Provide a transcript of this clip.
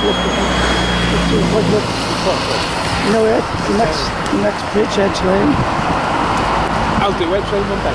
You know it, the next, the next pitch edge lane. I'll do edge lane one day.